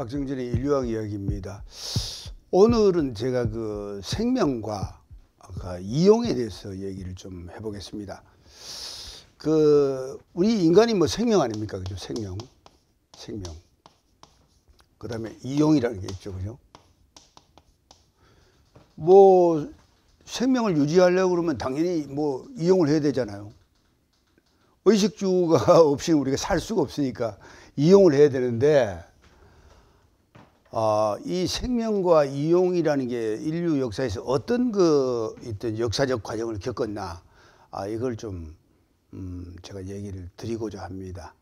박정진의 인류학 이야기입니다. 오늘은 제가 그 생명과 그 이용에 대해서 얘기를 좀 해보겠습니다. 그 우리 인간이 뭐 생명 아닙니까, 그죠? 생명, 생명. 그다음에 이용이라는 게 있죠, 그죠? 뭐 생명을 유지하려고 그러면 당연히 뭐 이용을 해야 되잖아요. 의식주가 없이 우리가 살 수가 없으니까 이용을 해야 되는데 아, 이 생명과 이용이라는 게 인류 역사에서 어떤 그 어떤 역사적 과정을 겪었나 아, 이걸 좀 음, 제가 얘기를 드리고자 합니다.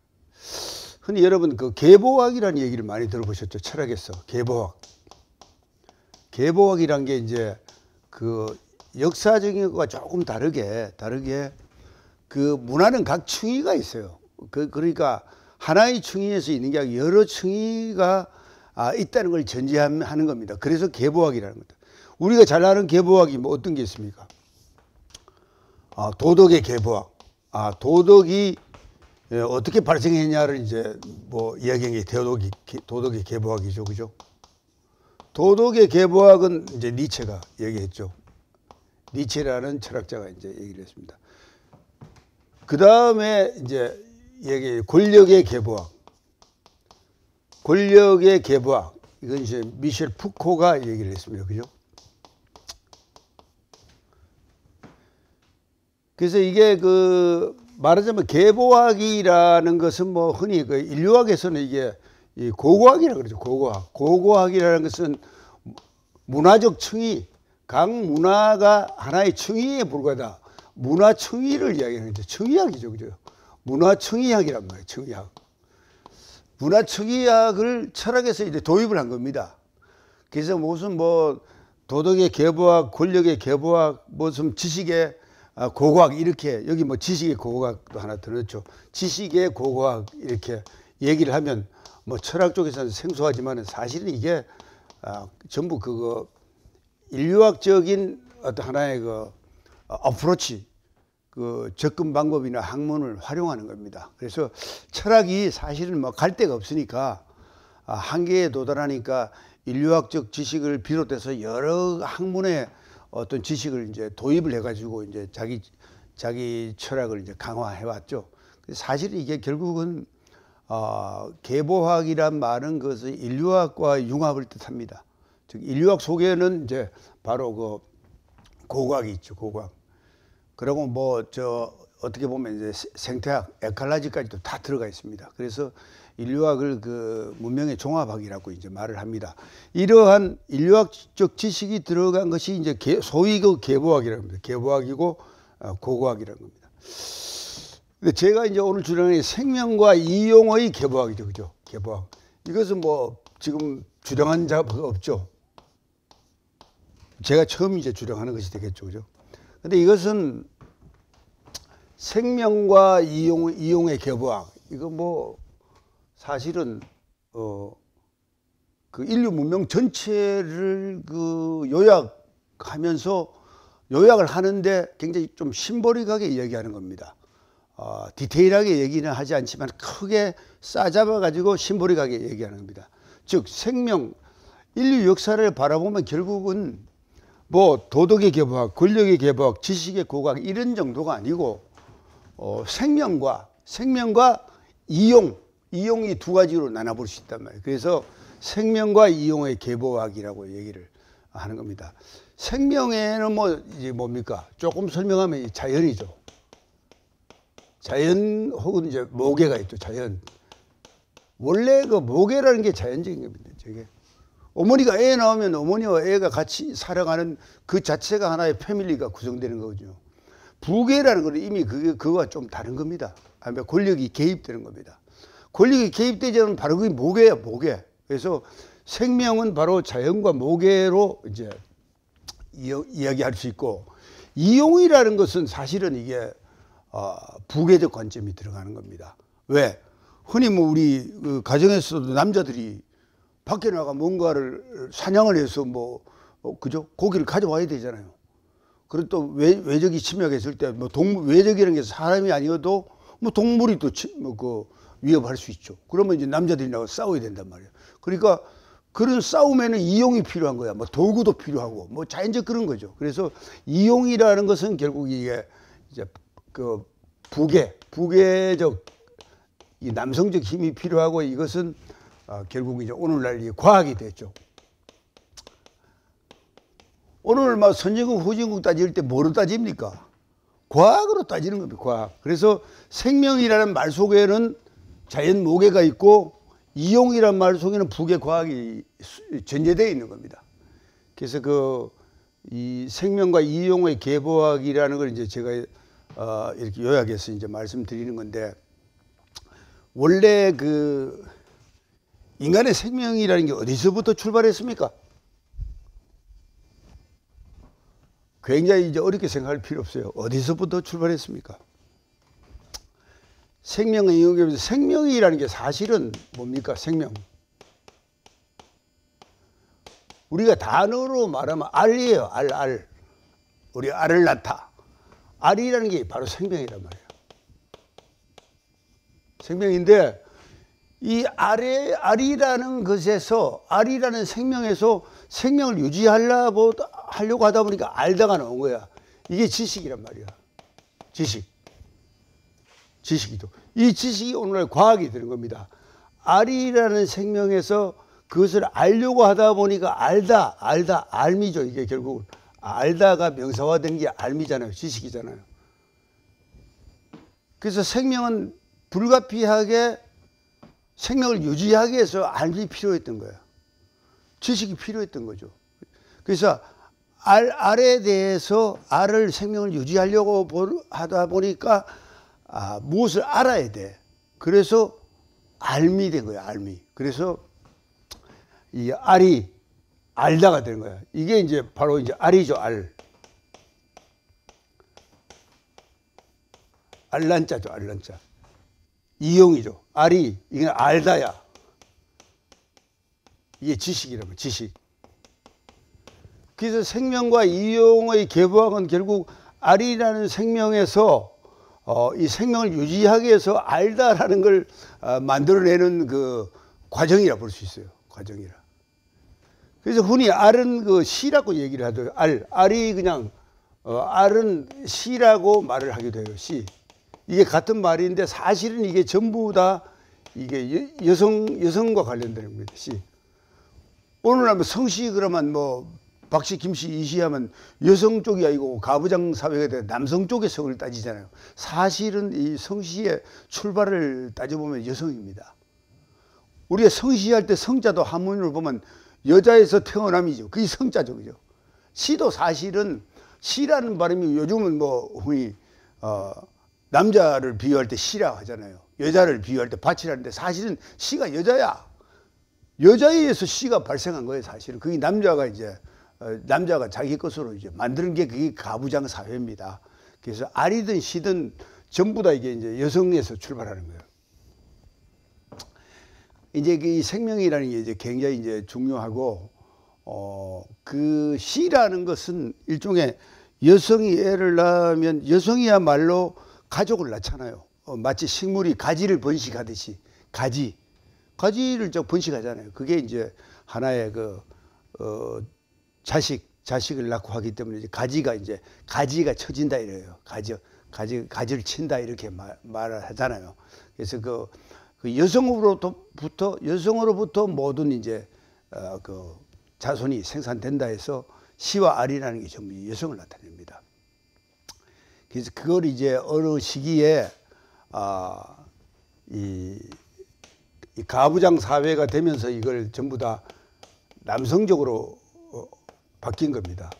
흔히 여러분 그 계보학이라는 얘기를 많이 들어보셨죠 철학에서 계보학. 계보학이란 게 이제 그 역사적인 것과 조금 다르게 다르게 그 문화는 각 층위가 있어요. 그 그러니까 하나의 층위에서 있는 게 아니라 여러 층위가 아, 있다는 걸 전제하는 겁니다. 그래서 계보학이라는 겁니다. 우리가 잘 아는 계보학이 뭐 어떤 게 있습니까? 아, 도덕의 계보학. 아, 도덕이 예, 어떻게 발생했냐를 이제 뭐 이야기한 게 도덕이, 도덕의 계보학이죠. 그죠? 도덕의 계보학은 이제 니체가 얘기했죠. 니체라는 철학자가 이제 얘기를 했습니다. 그 다음에 이제 얘기 권력의 계보학. 권력의 계보학. 이건 이제 미셸 푸코가 얘기를 했습니다. 그죠? 그래서 이게 그 말하자면 계보학이라는 것은 뭐 흔히 그 인류학에서는 이게 이 고고학이라 고 그러죠. 고고학. 고고학이라는 것은 문화적 층위, 각 문화가 하나의 층위에 불과하다. 문화 층위를 이야기하는 거죠. 층위학이죠. 그죠? 문화 층위학이란 말이에요. 층위학. 문화 층위학을 철학에서 이제 도입을 한 겁니다. 그래서 무슨 뭐 도덕의 계보학, 권력의 계보학, 무슨 지식의 아, 고고학 이렇게 여기 뭐 지식의 고고학도 하나 들었죠. 지식의 고고학 이렇게 얘기를 하면 뭐 철학 쪽에서는 생소하지만 사실은 이게 아, 전부 그거 인류학적인 어떤 하나의 그 어프로치 그 접근 방법이나 학문을 활용하는 겁니다. 그래서 철학이 사실은 뭐 갈 데가 없으니까 아, 한계에 도달하니까 인류학적 지식을 비롯해서 여러 학문의 어떤 지식을 이제 도입을 해가지고 이제 자기 자기 철학을 이제 강화해 왔죠. 사실 이게 결국은 어, 계보학이란 말은 그것은 인류학과 융합을 뜻합니다. 즉 인류학 속에는 이제 바로 그 고고학이 있죠. 고고학. 그리고 뭐 저 어떻게 보면 이제 생태학, 에칼라지까지도 다 들어가 있습니다. 그래서 인류학을 그 문명의 종합학이라고 이제 말을 합니다. 이러한 인류학적 지식이 들어간 것이 이제 소위 그 계보학이라는 겁니다. 계보학이고 어, 고고학이라는 겁니다. 근데 제가 이제 오늘 주장하는 생명과 이용의 계보학이죠. 그죠? 계보학. 이것은 뭐 지금 주장한 자가 없죠. 제가 처음 이제 주장하는 것이 되겠죠. 그죠? 근데 이것은 생명과 이용, 이용의 계보학. 이거 뭐 사실은 어 그 인류 문명 전체를 그 요약하면서 요약을 하는데 굉장히 좀 심보릭하게 이야기하는 겁니다. 어, 디테일하게 얘기는 하지 않지만 크게 싸잡아 가지고 심보릭하게 얘기하는 겁니다. 즉 생명 인류 역사를 바라보면 결국은 뭐 도덕의 개보학, 권력의 개보학, 지식의 고각 이런 정도가 아니고 어, 생명과 생명과 이용 이용이 두 가지로 나눠볼 수 있단 말이에요. 그래서 생명과 이용의 계보학이라고 얘기를 하는 겁니다. 생명에는 뭐 이제 뭡니까? 조금 설명하면 자연이죠. 자연 혹은 이제 모계가 있죠. 자연. 원래 그 모계라는 게 자연적인 겁니다. 저게 어머니가 애 낳으면 어머니와 애가 같이 살아가는 그 자체가 하나의 패밀리가 구성되는 거죠. 부계라는 건 이미 그게 그거와 좀 다른 겁니다. 아니면 권력이 개입되는 겁니다. 권력이 개입되지 않으면 바로 그게 모계야, 모계. 그래서 생명은 바로 자연과 모계로 이제 이야기할 수 있고 이용이라는 것은 사실은 이게 어, 부계적 관점이 들어가는 겁니다. 왜? 흔히 뭐 우리 그 가정에서도 남자들이 밖에 나가 뭔가를 사냥을 해서 뭐 어, 그죠? 고기를 가져와야 되잖아요. 그리고 또 외, 외적이 침략했을 때 뭐 동물 외적이라는 게 사람이 아니어도 뭐 동물이 또 뭐그 위협할 수 있죠. 그러면 이제 남자들이 나가 싸워야 된단 말이에요. 그러니까 그런 싸움에는 이용이 필요한 거야. 뭐 도구도 필요하고 뭐 자연적 그런 거죠. 그래서 이용이라는 것은 결국 이게 이제 그 부계, 부계적 이 남성적 힘이 필요하고 이것은 어, 결국 이제 오늘날 이 과학이 됐죠. 오늘 막 선진국, 후진국 따질 때 뭐로 따집니까? 과학으로 따지는 겁니다. 과학. 그래서 생명이라는 말 속에는 자연 모계가 있고 이용이라는 말 속에는 북의 과학이 전제되어 있는 겁니다. 그래서 그 이 생명과 이용의 계보학이라는 걸 이제 제가 어 이렇게 요약해서 이제 말씀드리는 건데 원래 그 인간의 생명이라는 게 어디서부터 출발했습니까? 굉장히 이제 어렵게 생각할 필요 없어요. 어디서부터 출발했습니까? 생명의 영역에서 생명이라는 게 사실은 뭡니까? 생명. 우리가 단어로 말하면 알이에요. 알, 알. 우리 알을 낳다. 알이라는 게 바로 생명이란 말이에요. 생명인데 이 알의 알이라는 것에서 알이라는 생명에서 생명을 유지하려고 하려고 하다 보니까 알다가 나온 거야. 이게 지식이란 말이야. 지식. 지식이죠. 이 지식이 오늘날 과학이 되는 겁니다. 알이라는 생명에서 그것을 알려고 하다 보니까 알다, 알다, 알미죠. 이게 결국 알다가 명사화된 게 알미잖아요. 지식이잖아요. 그래서 생명은 불가피하게 생명을 유지하기 위해서 알이 필요했던 거예요. 지식이 필요했던 거죠. 그래서 알, 알에 대해서 알을 생명을 유지하려고 하다 보니까 아, 무엇을 알아야 돼. 그래서 알미 된 거야, 알미. 그래서 이 알이 알다가 되는 거야. 이게 이제 바로 이제 알이죠, 알. 알란자죠, 알란자. 이용이죠. 알이, 이게 알다야. 이게 지식이라면 지식. 그래서 생명과 이용의 개부학은 결국 알이라는 생명에서 어, 이 생명을 유지하기 위해서 알다라는 걸 어, 만들어내는 그 과정이라 볼 수 있어요. 과정이라. 그래서 흔히 알은 그 시라고 얘기를 하더라고요. 알, 알이 그냥 어, 알은 시라고 말을 하기도 해요. 시. 이게 같은 말인데 사실은 이게 전부 다 이게 여, 성 여성과 관련된 겁니다. 시. 오늘날 뭐 성씨 그러면 뭐 박씨, 김씨, 이씨 하면 여성 쪽이 아니고 가부장 사회가 돼 남성 쪽의 성을 따지잖아요. 사실은 이 성씨의 출발을 따져보면 여성입니다. 우리가 성씨 할 때 성자도 한문으로 보면 여자에서 태어남이죠. 그게 성자죠. 그죠? 시도 사실은 시라는 발음이 요즘은 뭐 흔히 어, 남자를 비유할 때 시라 하잖아요. 여자를 비유할 때 밭이라는데 사실은 시가 여자야. 여자에 의해서 시가 발생한 거예요, 사실은. 그게 남자가 이제 어, 남자가 자기 것으로 이제 만드는 게 그게 가부장 사회입니다. 그래서 알이든 시든 전부 다 이게 이제 여성에서 출발하는 거예요. 이제 그이 생명이라는 게 이제 굉장히 이제 중요하고 어 그 시라는 것은 일종의 여성이 애를 낳으면 여성이야말로 가족을 낳잖아요. 어, 마치 식물이 가지를 번식하듯이 가지 가지를 저 번식하잖아요. 그게 이제 하나의 그 어, 자식 자식을 낳고 하기 때문에 이제 가지가 이제 가지가 쳐진다 이래요. 가지 가지 가지를 친다 이렇게 말, 말을 하잖아요. 그래서 그, 그 여성으로부터 여성으로부터 모든 이제 어, 그 자손이 생산된다 해서 시와 알이라는 게 전부 여성을 나타냅니다. 그래서 그걸 이제 어느 시기에 아, 이, 이 가부장 사회가 되면서 이걸 전부 다 남성적으로 바뀐 겁니다.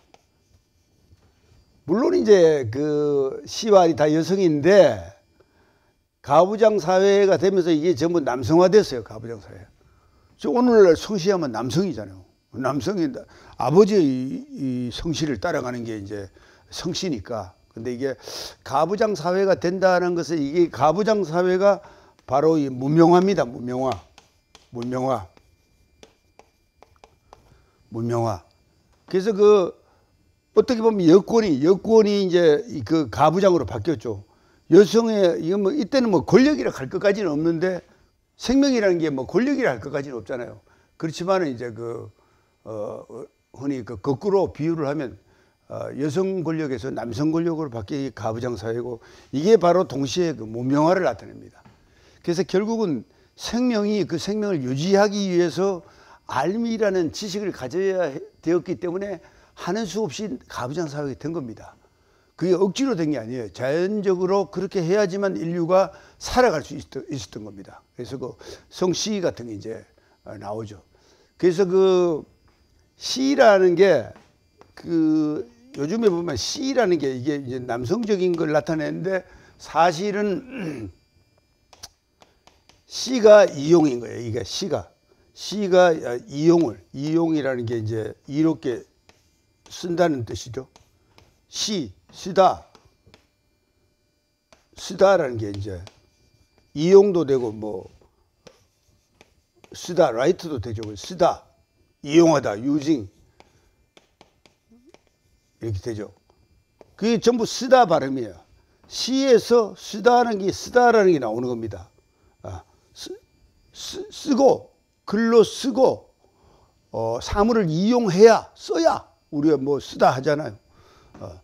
물론 이제 그 시와이 다 여성인데 가부장 사회가 되면서 이게 전부 남성화됐어요. 가부장 사회. 저 오늘날 성씨하면 남성이잖아요. 남성이 아버지의 이 성씨를 따라가는 게 이제 성씨니까. 근데 이게 가부장 사회가 된다는 것은 이게 가부장 사회가 바로 이 문명화입니다. 문명화. 문명화. 문명화. 그래서 그 어떻게 보면 여권이 여권이 이제 그 가부장으로 바뀌었죠. 여성의 이거 뭐 이때는 뭐 권력이라 할 것까지는 없는데 생명이라는 게 뭐 권력이라 할 것까지는 없잖아요. 그렇지만은 이제 그, 어, 흔히 그 거꾸로 비유를 하면 어, 여성 권력에서 남성 권력으로 바뀌기 가부장 사회고 이게 바로 동시에 그 문명화를 나타냅니다. 그래서 결국은 생명이 그 생명을 유지하기 위해서 알미라는 지식을 가져야 되었기 때문에 하는 수 없이 가부장 사회가 된 겁니다. 그게 억지로 된 게 아니에요. 자연적으로 그렇게 해야지만 인류가 살아갈 수 있었던 겁니다. 그래서 그 성시 같은 게 이제 나오죠. 그래서 그 시라는 게그 요즘에 보면 시라는 게 이게 이제 남성적인 걸 나타내는데 사실은 시가 이용인 거예요. 이게 시가 시가 이용을 이용이라는 게 이제 이롭게 쓴다는 뜻이죠. 시 쓰다 쓰다라는 게 이제 이용도 되고 뭐 쓰다 라이트도 되죠. 쓰다 이용하다 유징 이렇게 되죠. 그게 전부 쓰다 발음이에요. 시에서 쓰다는 게 쓰다라는 게 나오는 겁니다. 아, 쓰, 쓰, 쓰 고 글로 쓰고 어, 사물을 이용해야 써야 우리가 뭐 쓰다 하잖아요. 어,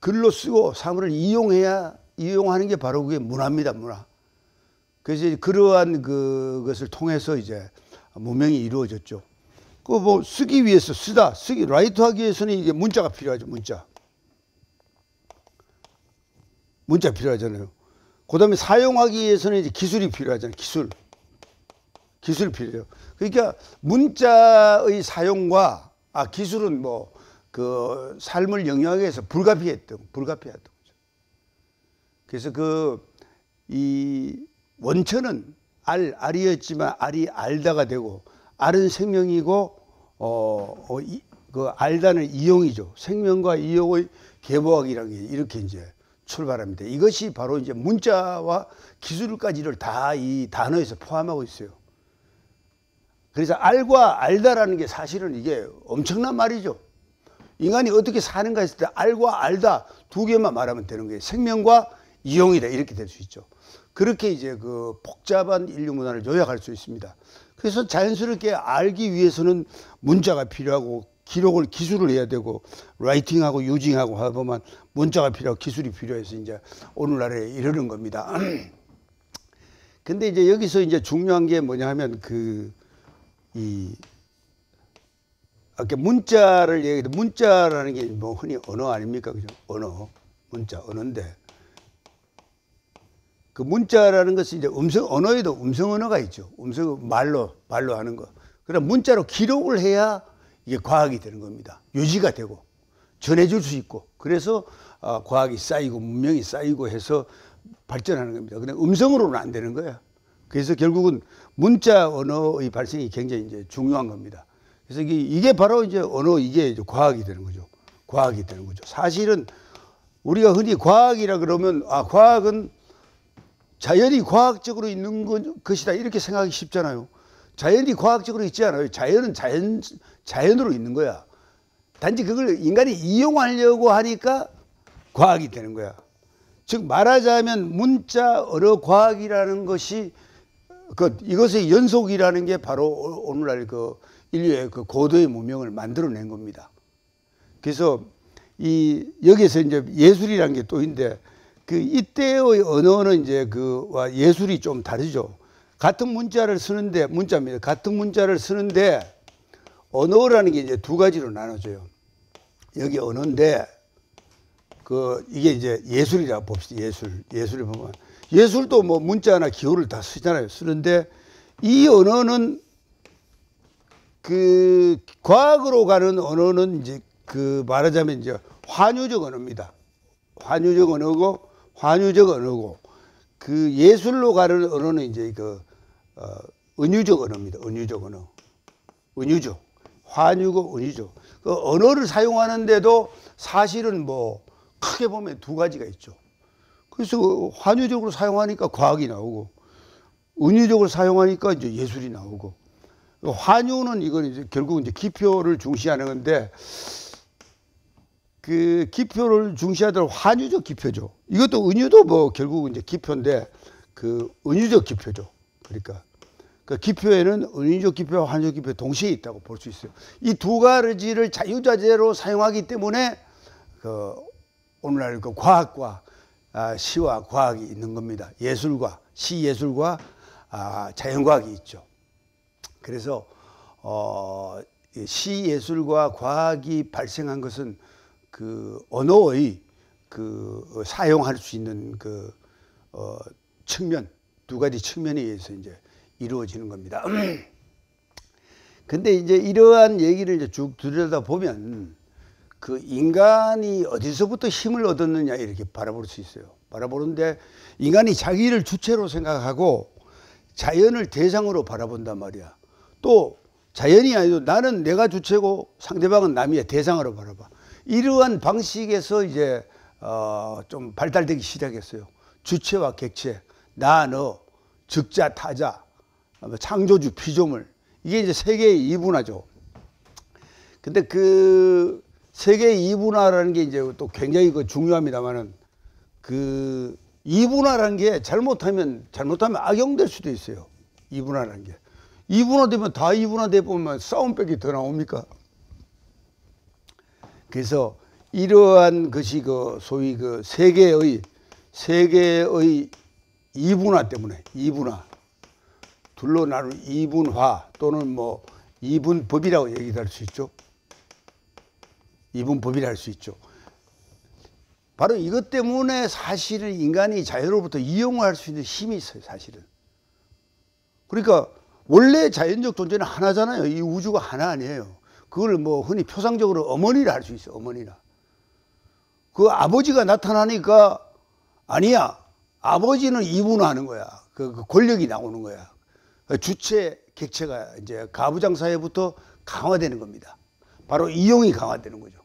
글로 쓰고 사물을 이용해야 이용하는 게 바로 그게 문화입니다. 문화. 그래서 그러한 그것을 통해서 이제 문명이 이루어졌죠. 그 뭐 쓰기 위해서 쓰다 쓰기 라이트 하기 위해서는 이게 문자가 필요하죠. 문자. 문자 필요하잖아요. 그다음에 사용하기 위해서는 이제 기술이 필요하잖아요. 기술. 기술 필요해요. 그러니까 문자의 사용과 아 기술은 뭐 그 삶을 영위하기 위해서 불가피했던 불가피했던 거죠. 그래서 그 이 원천은 알 알이었지만 알이 알다가 되고 알은 생명이고 어, 어 이, 그 알다는 이용이죠. 생명과 이용의 개보학이라는 게 이렇게 이제 출발합니다. 이것이 바로 이제 문자와 기술까지를 다 이 단어에서 포함하고 있어요. 그래서 알과 알다라는 게 사실은 이게 엄청난 말이죠. 인간이 어떻게 사는가 했을 때 알과 알다 두 개만 말하면 되는 거예요. 생명과 이용이다 이렇게 될 수 있죠. 그렇게 이제 그 복잡한 인류 문화를 요약할 수 있습니다. 그래서 자연스럽게 알기 위해서는 문자가 필요하고 기록을 기술을 해야 되고 라이팅하고 유징하고 하보면 문자가 필요하고 기술이 필요해서 이제 오늘날에 이르는 겁니다. 근데 이제 여기서 이제 중요한 게 뭐냐 하면 그 이 아까 문자를 얘기해 문자라는 게 뭐 흔히 언어 아닙니까? 그죠? 언어. 문자 언어인데 그 문자라는 것은 이제 음성 언어에도 음성 언어가 있죠 음성 말로 말로 하는 거 그럼 문자로 기록을 해야 이게 과학이 되는 겁니다 유지가 되고 전해줄 수 있고 그래서 어, 과학이 쌓이고 문명이 쌓이고 해서 발전하는 겁니다 근데 음성으로는 안 되는 거야 그래서 결국은 문자 언어의 발생이 굉장히 이제 중요한 겁니다. 그래서 이게, 바로 이제 언어 이게 이제 과학이 되는 거죠. 과학이 되는 거죠. 사실은 우리가 흔히 과학이라 그러면 아 과학은 자연이 과학적으로 있는 것이다 이렇게 생각하기 쉽잖아요. 자연이 과학적으로 있지 않아요. 자연은 자연 자연으로 있는 거야. 단지 그걸 인간이 이용하려고 하니까 과학이 되는 거야. 즉 말하자면 문자 언어 과학이라는 것이 그 이것의 연속이라는 게 바로 오늘날 그 인류의 그 고도의 문명을 만들어낸 겁니다. 그래서 이 여기서 이제 예술이라는 게 또 있는데 그 이때의 언어는 이제 그와 예술이 좀 다르죠. 같은 문자를 쓰는데 문자입니다. 같은 문자를 쓰는데 언어라는 게 이제 두 가지로 나눠져요. 여기 언어인데 그 이게 이제 예술이라 봅시다. 예술 예술을 보면 예술도 뭐 문자나 기호를 다 쓰잖아요. 쓰는데 이 언어는 그 과학으로 가는 언어는 이제 그 말하자면 이제 환유적 언어입니다. 환유적 언어고 환유적 언어고 그 예술로 가는 언어는 이제 그 어, 은유적 언어입니다. 은유적 언어. 은유적. 환유고 은유적. 그 언어를 사용하는데도 사실은 뭐 크게 보면 두 가지가 있죠. 그래서 환유적으로 사용하니까 과학이 나오고 은유적으로 사용하니까 이제 예술이 나오고 환유는 이건 이제 결국 이제 기표를 중시하는 건데 그 기표를 중시하더라도 환유적 기표죠. 이것도 은유도 뭐 결국 이제 기표인데 그 은유적 기표죠. 그러니까 그 기표에는 은유적 기표와 환유적 기표 동시에 있다고 볼 수 있어요. 이 두 가지를 자유자재로 사용하기 때문에 그 오늘날 그 과학과 아, 시와 과학이 있는 겁니다. 예술과 시 예술과 아, 자연과학이 있죠. 그래서 어, 시 예술과 과학이 발생한 것은 그 언어의 그 사용할 수 있는 그 어, 측면 두 가지 측면에 의해서 이제 이루어지는 겁니다. 근데 이제 이러한 얘기를 이제 쭉 들여다 보면 그 인간이 어디서부터 힘을 얻었느냐 이렇게 바라볼 수 있어요. 바라보는데 인간이 자기를 주체로 생각하고 자연을 대상으로 바라본단 말이야. 또 자연이 아니고 나는 내가 주체고 상대방은 남이야 대상으로 바라봐. 이러한 방식에서 이제 어 좀 발달되기 시작했어요. 주체와 객체, 나, 너, 즉자, 타자, 창조주, 피조물 이게 이제 세계의 이분화죠. 근데 그 세계의 이분화라는 게 이제 또 굉장히 그 중요합니다만은 그 이분화라는 게 잘못하면 잘못하면 악용될 수도 있어요. 이분화라는 게 이분화되면 다 이분화돼 보면 싸움백이 더 나옵니까? 그래서 이러한 것이 그 소위 그 세계의 세계의 이분화 때문에 이분화 둘로 나눈 이분화 또는 뭐 이분법이라고 얘기도 할 수 있죠. 이분법이라 할 수 있죠. 바로 이것 때문에 사실은 인간이 자연으로부터 이용할 수 있는 힘이 있어요, 사실은. 그러니까 원래 자연적 존재는 하나잖아요. 이 우주가 하나 아니에요. 그걸 뭐 흔히 표상적으로 어머니라 할 수 있어요, 어머니라. 그 아버지가 나타나니까 아니야. 아버지는 이분화하는 거야. 그, 그 권력이 나오는 거야. 그 주체, 객체가 이제 가부장 사회부터 강화되는 겁니다. 바로 이용이 강화되는 거죠.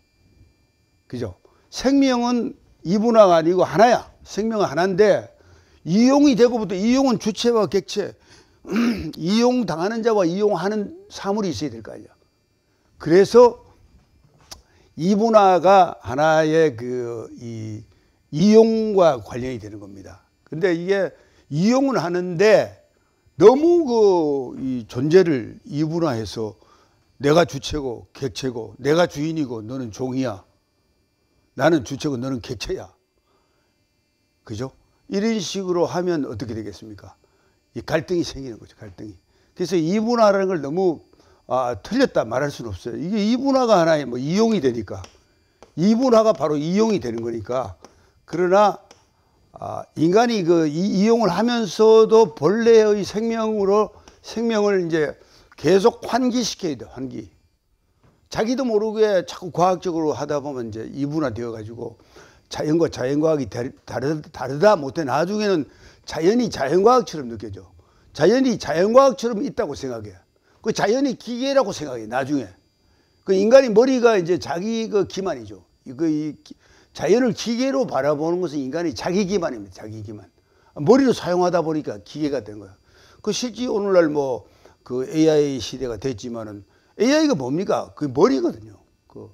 그죠? 생명은 이분화가 아니고 하나야. 생명은 하나인데 이용이 되고부터 이용은 주체와 객체, 이용당하는 자와 이용하는 사물이 있어야 될 거 아니야. 그래서 이분화가 하나의 그 이 이용과 관련이 되는 겁니다. 근데 이게 이용은 하는데 너무 그 이 존재를 이분화해서 내가 주체고 객체고 내가 주인이고 너는 종이야. 나는 주체고 너는 객체야. 그죠? 이런 식으로 하면 어떻게 되겠습니까? 이 갈등이 생기는 거죠. 갈등이. 그래서 이분화라는 걸 너무 아, 틀렸다 말할 수는 없어요. 이게 이분화가 하나의 뭐 이용이 되니까 이분화가 바로 이용이 되는 거니까 그러나 아, 인간이 그 이용을 하면서도 본래의 생명으로 생명을 이제 계속 환기시켜야 돼, 환기. 자기도 모르게 자꾸 과학적으로 하다 보면 이제 이분화 되어 가지고 자연과 자연과학이 다르, 다르다 못해 나중에는 자연이 자연과학처럼 느껴져. 자연이 자연과학처럼 있다고 생각해. 그 자연이 기계라고 생각해, 나중에. 그 인간이 머리가 이제 자기 그 기만이죠. 그 이, 자연을 기계로 바라보는 것은 인간이 자기 기만입니다. 자기 기만. 머리를 사용하다 보니까 기계가 된 거야. 그 실제 오늘날 뭐 그 AI 시대가 됐지만은 AI가 뭡니까? 그 머리거든요. 그,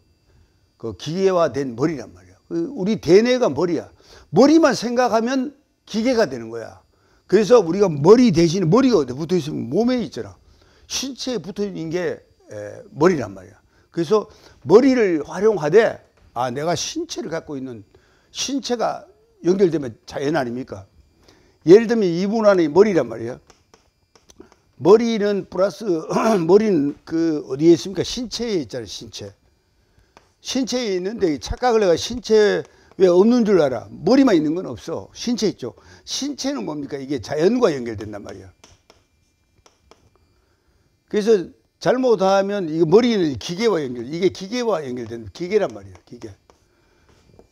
그 기계화된 머리란 말이야. 그 우리 대뇌가 머리야. 머리만 생각하면 기계가 되는 거야. 그래서 우리가 머리 대신에 머리가 어디 붙어 있으면 몸에 있잖아. 신체에 붙어 있는 게 에, 머리란 말이야. 그래서 머리를 활용하되 아, 내가 신체를 갖고 있는 신체가 연결되면 자연 아닙니까? 예를 들면 이분 안에 머리란 말이에요. 머리는 플러스 머리는 그 어디에 있습니까? 신체에 있잖아요. 신체. 신체에 있는데 착각을 내가 신체 왜 없는 줄 알아? 머리만 있는 건 없어. 신체 있죠. 신체는 뭡니까? 이게 자연과 연결된단 말이야. 그래서 잘못하면 이거 머리는 기계와 연결, 이게 기계와 연결된 기계란 말이에요. 기계.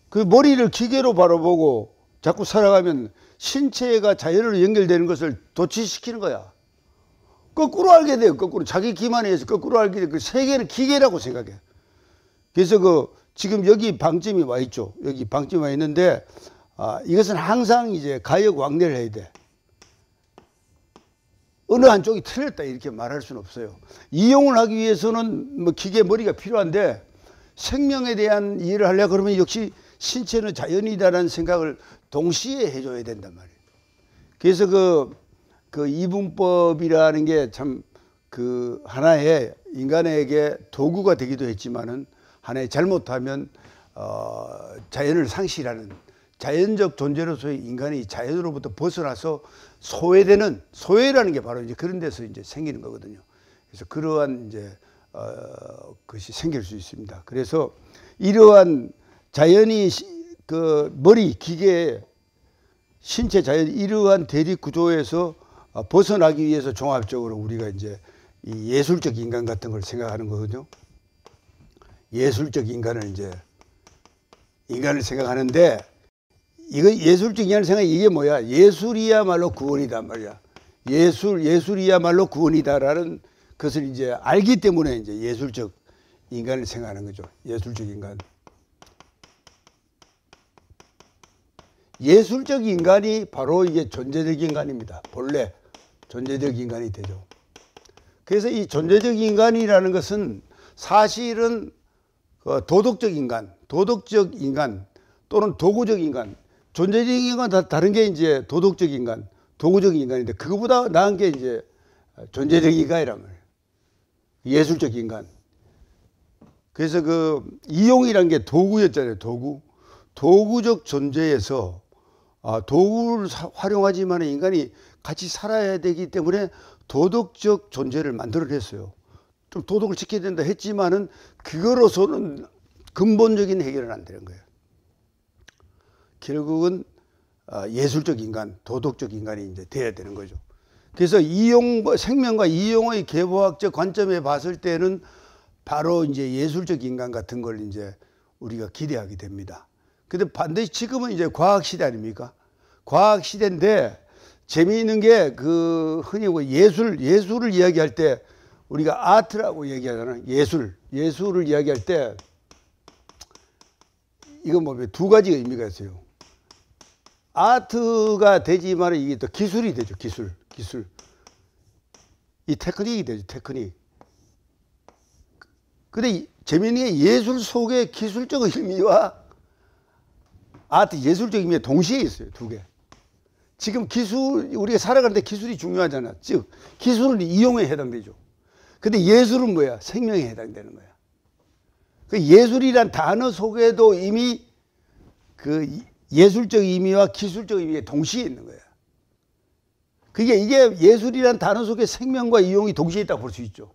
그 머리를 기계로 바라보고 자꾸 살아가면 신체가 자연으로 연결되는 것을 도취시키는 거야. 거꾸로 알게 돼요. 거꾸로 자기 기만에 의해서 거꾸로 알게 돼. 그 세계는 기계라고 생각해. 그래서 그 지금 여기 방점이 와 있죠. 여기 방점이 와 있는데 아, 이것은 항상 이제 가역 왕래를 해야 돼. 어느 한쪽이 틀렸다 이렇게 말할 수는 없어요. 이용을 하기 위해서는 뭐 기계 머리가 필요한데 생명에 대한 이해를 하려 그러면 역시 신체는 자연이다라는 생각을 동시에 해줘야 된단 말이에요. 그래서 그 그 이분법이라는 게 참 그 하나의 인간에게 도구가 되기도 했지만은 하나의 잘못하면 어 자연을 상실하는 자연적 존재로서의 인간이 자연으로부터 벗어나서 소외되는 소외라는 게 바로 이제 그런 데서 이제 생기는 거거든요. 그래서 그러한 이제 어 것이 생길 수 있습니다. 그래서 이러한 자연이 그 머리 기계 신체 자연 이러한 대립 구조에서 어, 벗어나기 위해서 종합적으로 우리가 이제 이 예술적 인간 같은 걸 생각하는 거거든요. 예술적 인간을 이제 인간을 생각하는데 이거 예술적 인간을 생각 이게 뭐야? 예술이야말로 구원이다 말이야. 예술 예술이야말로 구원이다라는 것을 이제 알기 때문에 이제 예술적 인간을 생각하는 거죠. 예술적 인간. 예술적 인간이 바로 이게 존재적 인간입니다. 본래 존재적 인간이 되죠. 그래서 이 존재적 인간이라는 것은 사실은 어, 도덕적 인간, 도덕적 인간 또는 도구적 인간, 존재적 인간 다 다른 게 이제 도덕적 인간, 도구적 인간인데 그거보다 나은 게 이제 존재적 인간이란 말이에요. 예술적 인간. 그래서 그 이용이란 게 도구였잖아요. 도구. 도구적 존재에서 아, 도구를 활용하지만 인간이 같이 살아야 되기 때문에 도덕적 존재를 만들어냈어요. 좀 도덕을 지켜야 된다 했지만은 그거로서는 근본적인 해결은 안 되는 거예요. 결국은 아, 예술적 인간, 도덕적 인간이 이제 돼야 되는 거죠. 그래서 이용 생명과 이용의 개보학적 관점에 봤을 때는 바로 이제 예술적 인간 같은 걸 이제 우리가 기대하게 됩니다. 근데 반드시 지금은 이제 과학 시대 아닙니까? 과학 시대인데 재미있는 게 그 흔히 뭐 예술 예술을 이야기할 때 우리가 아트라고 얘기하잖아요. 예술 예술을 이야기할 때 이건 뭐두 가지 의미가 있어요. 아트가 되지만 이게 또 기술이 되죠. 기술 기술 이 테크닉이 되죠. 테크닉. 근데 게 예술 속에 기술적 의미와 아트 예술적 의미가 동시에 있어요. 두 개. 지금 기술 우리가 살아가는데 기술이 중요하잖아. 즉 기술은 이용에 해당되죠. 근데 예술은 뭐야? 생명에 해당되는 거야. 그 예술이란 단어 속에도 이미 그 예술적 의미와 기술적 의미가 동시에 있는 거야. 그게 이게 예술이란 단어 속에 생명과 이용이 동시에 있다고 볼 수 있죠.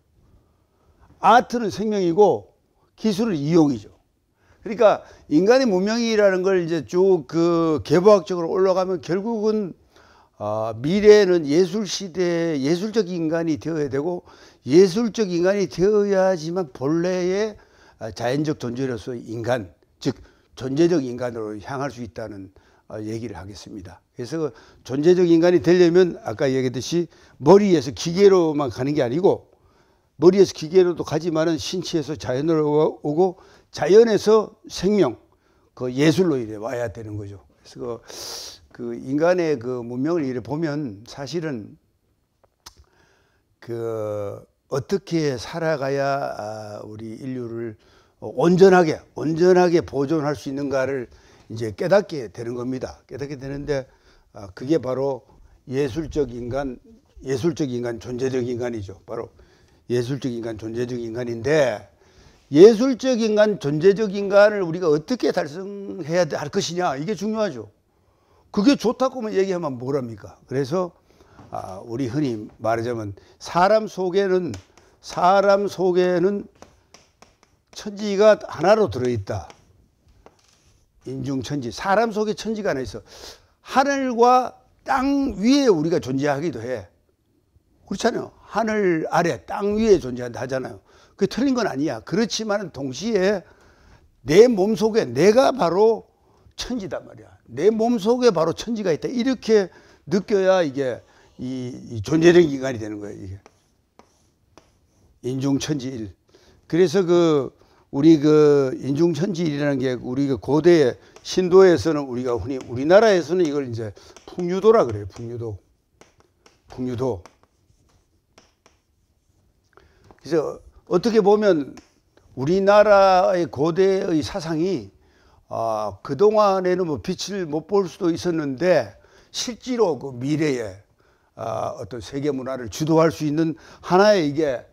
아트는 생명이고 기술은 이용이죠. 그러니까 인간의 문명이라는 걸 이제 쭉 그 개보학적으로 올라가면 결국은 어, 미래에는 예술 시대 예술적 인간이 되어야 되고 예술적 인간이 되어야지만 본래의 자연적 존재로서 인간 즉 존재적 인간으로 향할 수 있다는 어, 얘기를 하겠습니다. 그래서 그 존재적 인간이 되려면 아까 얘기했듯이 머리에서 기계로만 가는 게 아니고 머리에서 기계로도 가지만은 신체에서 자연으로 오고 자연에서 생명, 그 예술로 이래 와야 되는 거죠. 그래서 그, 그 인간의 그 문명을 이래 보면 사실은 그 어떻게 살아가야 아, 우리 인류를 온전하게 온전하게 보존할 수 있는가를 이제 깨닫게 되는 겁니다. 깨닫게 되는데 아, 그게 바로 예술적 인간, 예술적 인간, 존재적 인간이죠. 바로 예술적 인간, 존재적 인간인데 예술적 인간, 존재적 인간을 우리가 어떻게 달성해야 할 것이냐 이게 중요하죠. 그게 좋다고만 얘기하면 뭐랍니까? 그래서 아, 우리 흔히 말하자면 사람 속에는 사람 속에는 천지가 하나로 들어있다. 인중천지. 사람 속에 천지가 하나 있어. 하늘과 땅 위에 우리가 존재하기도 해. 그렇잖아요. 하늘 아래 땅 위에 존재한다 하잖아요. 그게 틀린 건 아니야. 그렇지만 동시에 내 몸속에 내가 바로 천지단 말이야. 내 몸속에 바로 천지가 있다. 이렇게 느껴야 이게 이, 이 존재적 인간이 되는 거예요. 이게 인중천지일. 그래서 그 우리 그 인중천지일이라는 게 우리 그 고대 신도에서는 우리가 흔히 우리나라에서는 이걸 이제 풍류도라 그래요. 풍류도. 풍류도. 그래서 어떻게 보면 우리나라의 고대의 사상이 아, 그동안에는 뭐 빛을 못 볼 수도 있었는데 실제로 그 미래에 아, 어떤 세계 문화를 주도할 수 있는 하나의 이게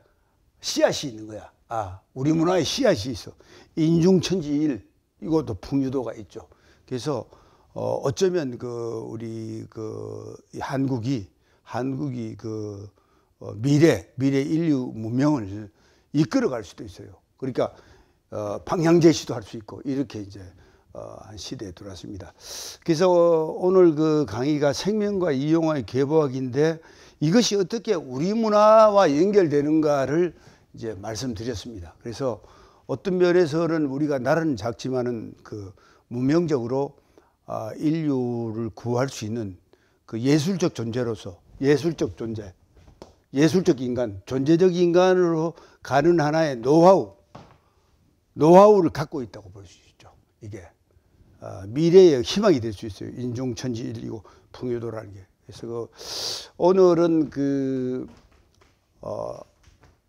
씨앗이 있는 거야. 아, 우리 문화에 씨앗이 있어. 인중천지일 이것도 풍류도가 있죠. 그래서 어, 어쩌면 그 우리 그이 한국이 한국이 그 어, 미래 미래 인류 문명을 이끌어 갈 수도 있어요. 그러니까 어, 방향 제시도 할 수 있고 이렇게 이제 어, 한 시대에 들어왔습니다. 그래서 오늘 그 강의가 생명과 이용화의 개보학인데 이것이 어떻게 우리 문화와 연결되는가를 이제 말씀드렸습니다. 그래서 어떤 면에서는 우리가 나라는 작지만은 그 문명적으로 아, 인류를 구할 수 있는 그 예술적 존재로서 예술적 존재, 예술적 인간, 존재적 인간으로 가는 하나의 노하우, 노하우를 갖고 있다고 볼 수 있죠. 이게 아, 미래의 희망이 될 수 있어요. 인중천지 일이고 풍요도라는 게. 그래서 그 오늘은 그 어,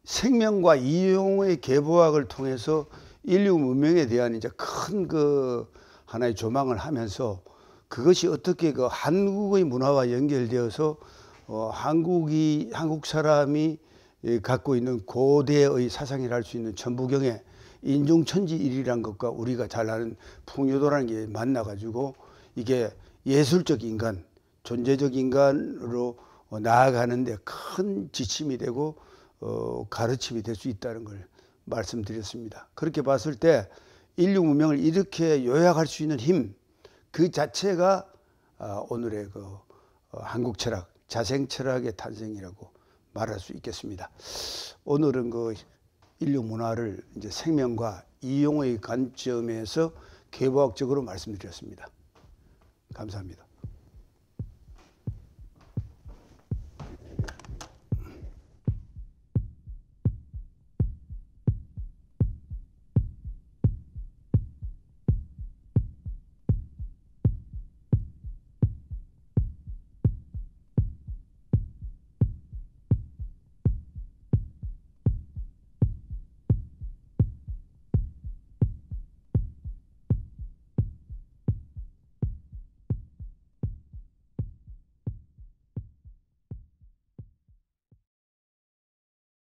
생명과 이용의 개보학을 통해서 인류 문명에 대한 이제 큰 그 하나의 조망을 하면서 그것이 어떻게 그 한국의 문화와 연결되어서 어, 한국이 한국 사람이 예, 갖고 있는 고대의 사상이라 할 수 있는 천부경의 인중천지 일이란 것과 우리가 잘 아는 풍요도라는 게 만나가지고 이게 예술적 인간, 존재적 인간으로 어, 나아가는데 큰 지침이 되고 어, 가르침이 될 수 있다는 걸 말씀드렸습니다. 그렇게 봤을 때 인류 문명을 이렇게 요약할 수 있는 힘, 그 자체가 아, 오늘의 그 어, 한국 철학, 자생 철학의 탄생이라고 말할 수 있겠습니다. 오늘은 그 인류 문화를 이제 생명과 이용의 관점에서 개보학적으로 말씀드렸습니다. 감사합니다.